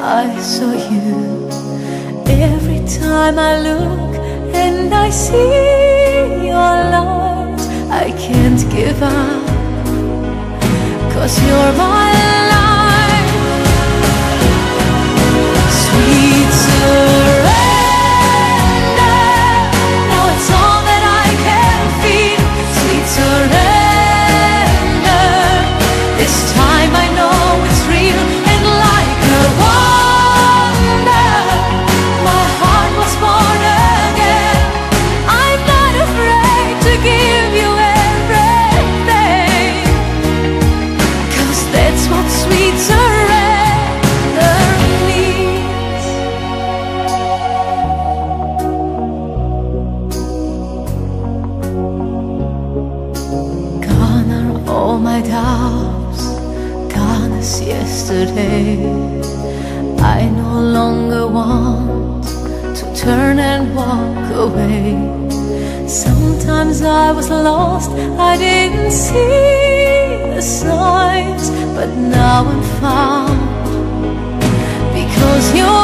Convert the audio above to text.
I saw you. Every time I look and I see your light I can't give up. Cause you're my all my doubts. Gone as yesterday. I no longer want to turn and walk away. Sometimes I was lost, I didn't see the signs. But now I'm found. Because you're